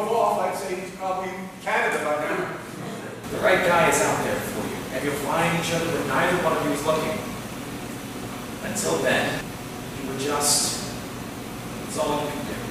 drove off, I'd say he's probably in Canada by now. The right guy is out there for you, and you're flying each other when neither one of you is looking. Until then, you're just—it's all you can do.